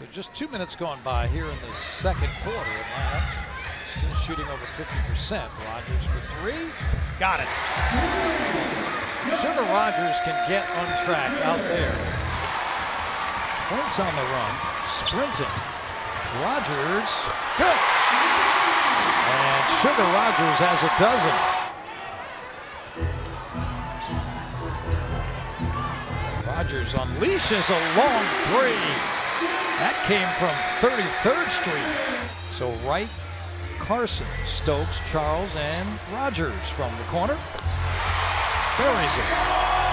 So just two minutes gone by here in the second quarter. Atlanta still shooting over 50%. Rodgers for three. Got it. Sugar Rodgers can get on track out there. Points on the run. Sprinting. Rodgers. Good. And Sugar Rodgers has a dozen. Rodgers unleashes a long three. That came from 33rd Street. So Wright, Carson, Stokes, Charles, and Rodgers from the corner. Buries it.